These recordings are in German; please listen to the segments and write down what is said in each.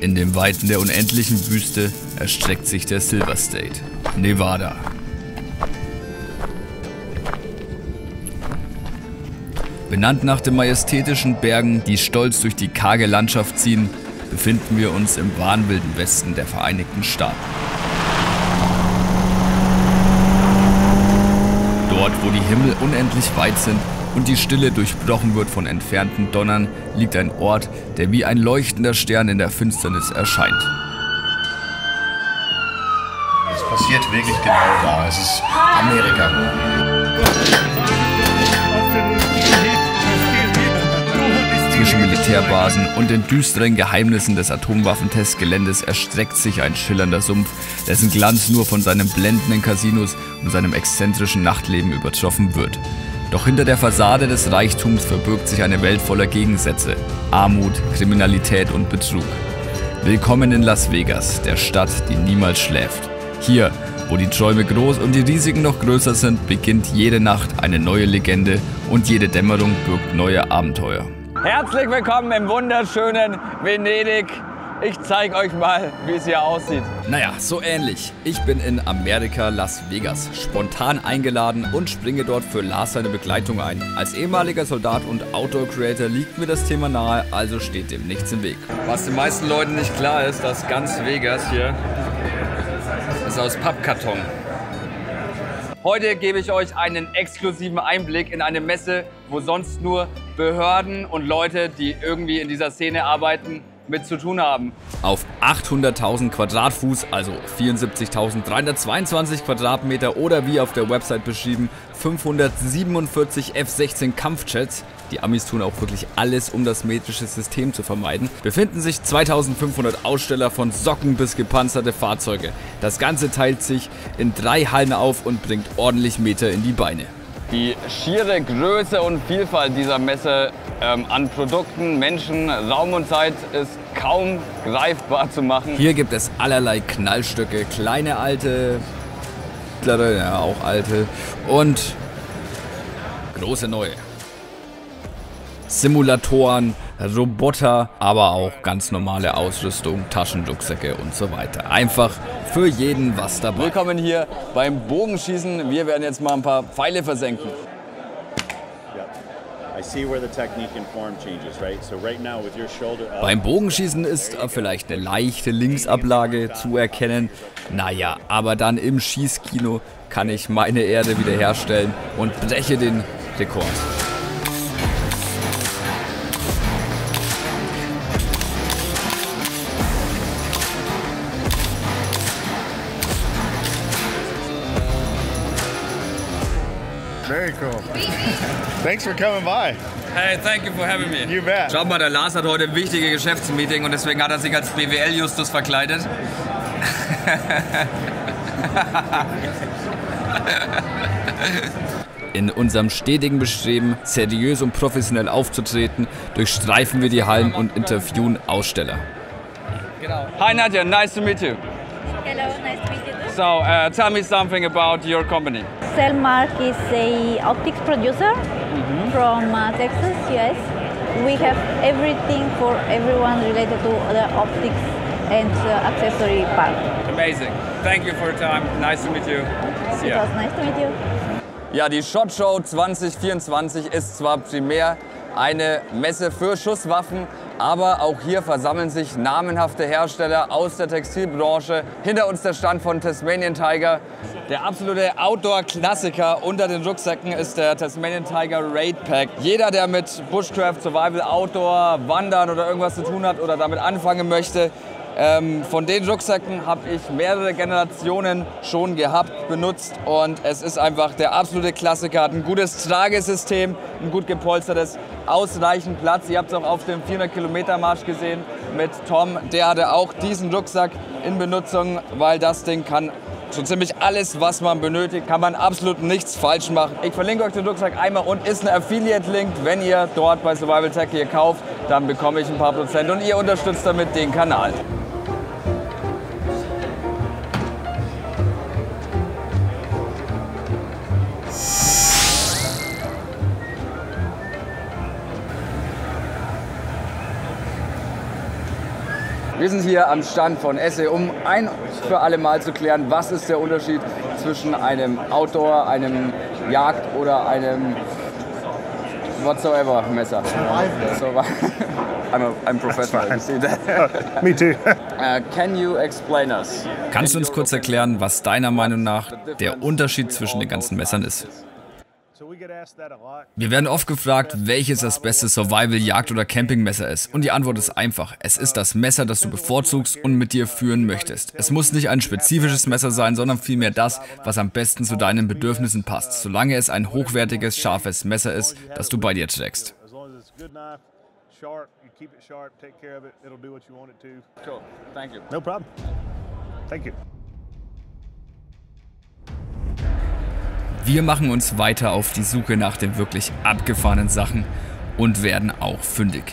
In den Weiten der unendlichen Wüste erstreckt sich der Silver State, Nevada. Benannt nach den majestätischen Bergen, die stolz durch die karge Landschaft ziehen, befinden wir uns im wahnwilden Westen der Vereinigten Staaten. Dort, wo die Himmel unendlich weit sind und die Stille durchbrochen wird von entfernten Donnern, liegt ein Ort, der wie ein leuchtender Stern in der Finsternis erscheint. Es passiert wirklich genau da. Es ist Amerika. Zwischen Militärbasen und den düsteren Geheimnissen des Atomwaffentestgeländes erstreckt sich ein schillernder Sumpf, dessen Glanz nur von seinen blendenden Casinos und seinem exzentrischen Nachtleben übertroffen wird. Doch hinter der Fassade des Reichtums verbirgt sich eine Welt voller Gegensätze, Armut, Kriminalität und Betrug. Willkommen in Las Vegas, der Stadt, die niemals schläft. Hier, wo die Träume groß und die Risiken noch größer sind, beginnt jede Nacht eine neue Legende und jede Dämmerung birgt neue Abenteuer. Herzlich willkommen im wunderschönen Venedig. Ich zeige euch mal, wie es hier aussieht. Naja, so ähnlich. Ich bin in Amerika, Las Vegas, spontan eingeladen und springe dort für Lars seine Begleitung ein. Als ehemaliger Soldat und Outdoor-Creator liegt mir das Thema nahe, also steht dem nichts im Weg. Was den meisten Leuten nicht klar ist, dass ganz Vegas hier ist aus Pappkarton. Heute gebe ich euch einen exklusiven Einblick in eine Messe, wo sonst nur Behörden und Leute, die irgendwie in dieser Szene arbeiten, mit zu tun haben. Auf 800.000 Quadratfuß, also 74.322 Quadratmeter oder wie auf der Website beschrieben, 547 F-16 Kampfjets, die Amis tun auch wirklich alles, um das metrische System zu vermeiden, befinden sich 2500 Aussteller von Socken bis gepanzerte Fahrzeuge. Das Ganze teilt sich in drei Hallen auf und bringt ordentlich Meter in die Beine. Die schiere Größe und Vielfalt dieser Messe ähm, an Produkten, Menschen, Raum und Zeit ist kaum greifbar zu machen. Hier gibt es allerlei Knallstücke, kleine alte, mittlere, ja auch alte und große neue. Simulatoren, Roboter, aber auch ganz normale Ausrüstung, Taschenrucksäcke und so weiter. Einfach für jeden was dabei. Willkommen hier beim Bogenschießen. Wir werden jetzt mal ein paar Pfeile versenken. Beim Bogenschießen ist vielleicht eine leichte Linksablage zu erkennen. Naja, aber dann im Schießkino kann ich meine Erde wiederherstellen und breche den Rekord. Very cool. Thanks for coming by. Hey, thank you for having me. You bet. Schaut mal, der Lars hat heute ein wichtiges Geschäftsmeeting und deswegen hat er sich als BWL-Justus verkleidet. In unserem stetigen Bestreben, seriös und professionell aufzutreten, durchstreifen wir die Hallen und interviewen Aussteller. Hi Nadja, nice to meet you. Hello, nice to meet you. So, uh, tell me something about your company. Cellmark is a optics producer from uh, Texas, US. We have everything for everyone related to the optics and uh, accessory part. Amazing. Thank you for your time. Nice to meet you. See It was nice to meet you. Ja, die SHOT Show 2024 ist zwar primär eine Messe für Schusswaffen, aber auch hier versammeln sich namenhafte Hersteller aus der Textilbranche. Hinter uns der Stand von Tasmanian Tiger. Der absolute Outdoor-Klassiker unter den Rucksäcken ist der Tasmanian Tiger Raid Pack. Jeder, der mit Bushcraft, Survival, Outdoor, Wandern oder irgendwas zu tun hat oder damit anfangen möchte, ähm, von den Rucksäcken habe ich mehrere Generationen schon gehabt, benutzt und es ist einfach der absolute Klassiker. Hat ein gutes Tragesystem, ein gut gepolstertes, ausreichend Platz. Ihr habt es auch auf dem 400 Kilometer Marsch gesehen mit Tom. Der hatte auch diesen Rucksack in Benutzung, weil das Ding kann so ziemlich alles, was man benötigt, kann man absolut nichts falsch machen. Ich verlinke euch den Rucksack einmal und ist ein Affiliate-Link. Wenn ihr dort bei Survival Tech hier kauft, dann bekomme ich ein paar Prozent und ihr unterstützt damit den Kanal. Wir sind hier am Stand von Esse, um ein für alle Mal zu klären, was ist der Unterschied zwischen einem Outdoor, einem Jagd oder einem whatsoever Messer. So, I'm, a, I'm professional. You see that? Me too. Uh, can you explain us? Kannst du uns kurz erklären, was deiner Meinung nach der Unterschied zwischen den ganzen Messern ist? Wir werden oft gefragt, welches das beste Survival-, Jagd- oder Campingmesser ist. Und die Antwort ist einfach. Es ist das Messer, das du bevorzugst und mit dir führen möchtest. Es muss nicht ein spezifisches Messer sein, sondern vielmehr das, was am besten zu deinen Bedürfnissen passt, solange es ein hochwertiges, scharfes Messer ist, das du bei dir trägst. Cool. Thank you. No problem. Thank you. Wir machen uns weiter auf die Suche nach den wirklich abgefahrenen Sachen und werden auch fündig.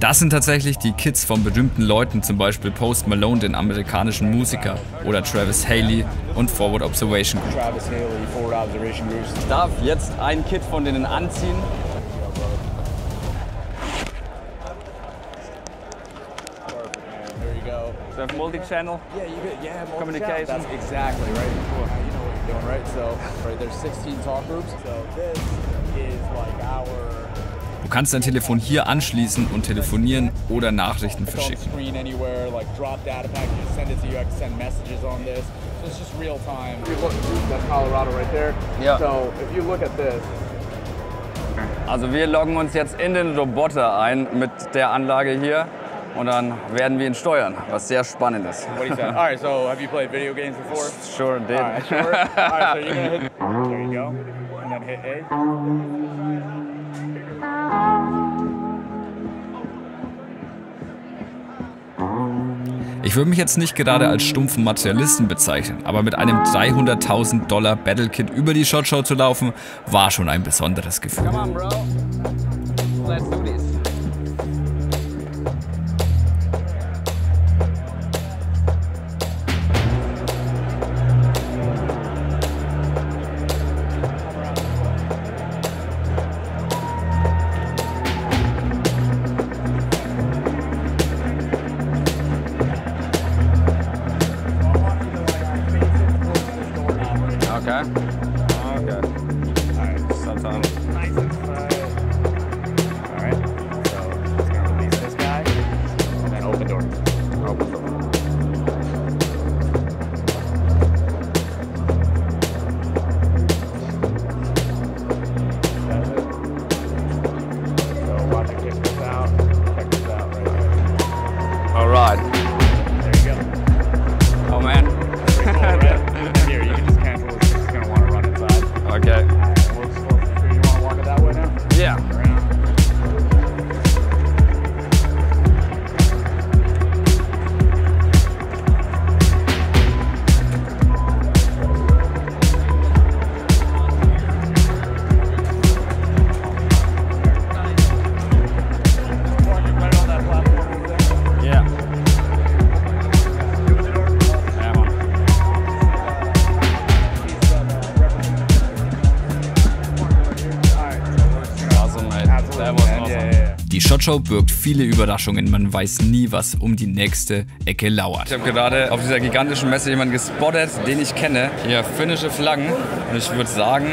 Das sind tatsächlich die Kids von berühmten Leuten, zum Beispiel Post Malone, den amerikanischen Musiker, oder Travis Haley und Forward Observation Group. Ich darf jetzt ein Kit von denen anziehen. So have multi-channel. Yeah, you get yeah multi-channel. Communication. That's exactly right. Cool. Now you know what you're doing, right? So right there's 16 talk groups. So this is like our Du kannst dein Telefon hier anschließen und telefonieren oder Nachrichten verschicken. screen anywhere. Like drop data packages, send it to you. I can send messages on this. So it's just real time. If you look, that's Colorado right there. Yeah. So if you look at this, Also wir loggen uns jetzt in den Roboter ein mit der Anlage hier und dann werden wir ihn steuern, was sehr spannend ist. what do you say? All right. So have you played video games before? Sure did. All right, sure. All right, so you're gonna hit. There you go, and then hit A. Ich würde mich jetzt nicht gerade als stumpfen Materialisten bezeichnen, aber mit einem 300.000 Dollar Battle-Kit über die Shot Show zu laufen, war schon ein besonderes Gefühl. Yeah. Die Shot Show birgt viele Überraschungen, man weiß nie, was um die nächste Ecke lauert. Ich habe gerade auf dieser gigantischen Messe jemanden gespottet, den ich kenne. Hier finnische Flaggen. Und ich würde sagen,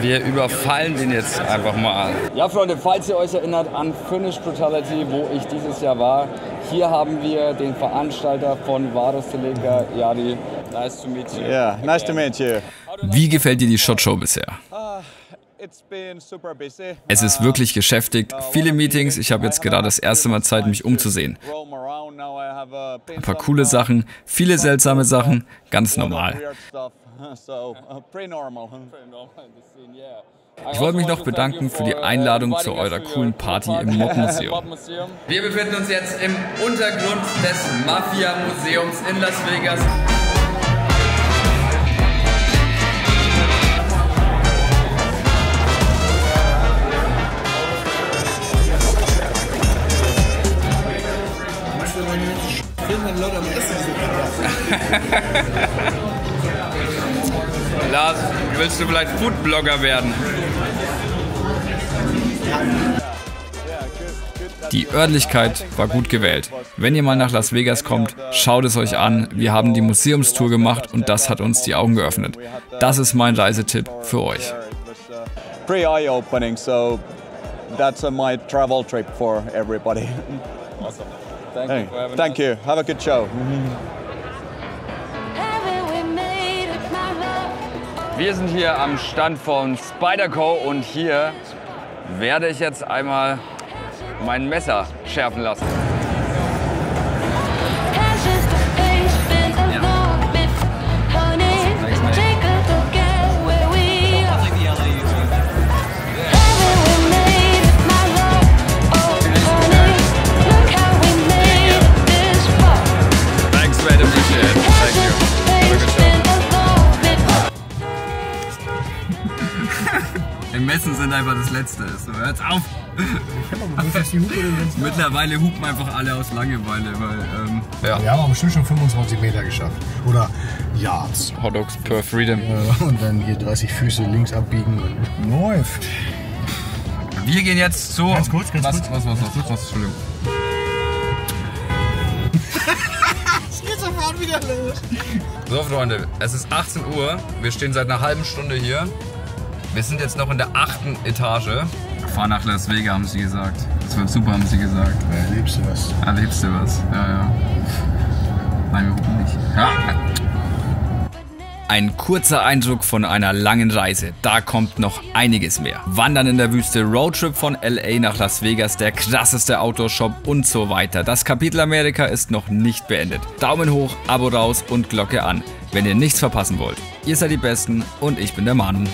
wir überfallen den jetzt einfach mal. Ja, Freunde, falls ihr euch erinnert an Finnish Brutality, wo ich dieses Jahr war, hier haben wir den Veranstalter von Vados Teleka, Yadi. Nice to meet you. Yeah, nice to meet you. Wie gefällt dir die Shot Show bisher? Es ist wirklich geschäftig, viele Meetings, ich habe jetzt gerade das erste Mal Zeit, mich umzusehen. Ein paar coole Sachen, viele seltsame Sachen, ganz normal. Ich wollte mich noch bedanken für die Einladung zu eurer coolen Party im Mob-Museum. Wir befinden uns jetzt im Untergrund des Mafia-Museums in Las Vegas. Lars, willst du vielleicht Foodblogger werden? Die Örtlichkeit war gut gewählt. Wenn ihr mal nach Las Vegas kommt, schaut es euch an. Wir haben die Museumstour gemacht und das hat uns die Augen geöffnet. Das ist mein Reisetipp für euch. Pretty eye-opening, so that's my travel trip for everybody. Awesome. Thank Hey, you thank you. Have a good show. Wir sind hier am Stand von Spyderco und hier werde ich jetzt einmal mein Messer schärfen lassen. Messen sind einfach das Letzte. So, hört auf! Mittlerweile hupen einfach alle aus Langeweile, weil ähm, ja. Wir haben aber bestimmt schon 25 Meter geschafft. Oder Yards. Hot Dogs per Freedom. Und dann hier 30 Füße links abbiegen und läuft. Wir gehen jetzt zu. Ganz kurz, ganz was, kurz. Was, was, was, was, was, Entschuldigung. Geht sofort wieder los. So, Freunde, es ist 18 Uhr. Wir stehen seit einer halben Stunde hier. Wir sind jetzt noch in der achten Etage. Fahr nach Las Vegas, haben sie gesagt. Das wird super, haben sie gesagt. Erlebst du was? Erlebst du was? Ja, ja. Nein, wir hupen nicht. Ja. Ein kurzer Eindruck von einer langen Reise. Da kommt noch einiges mehr. Wandern in der Wüste, Roadtrip von LA nach Las Vegas, der krasseste Outdoor-Shop und so weiter. Das Kapitel Amerika ist noch nicht beendet. Daumen hoch, Abo raus und Glocke an, wenn ihr nichts verpassen wollt. Ihr seid die Besten und ich bin der Manu.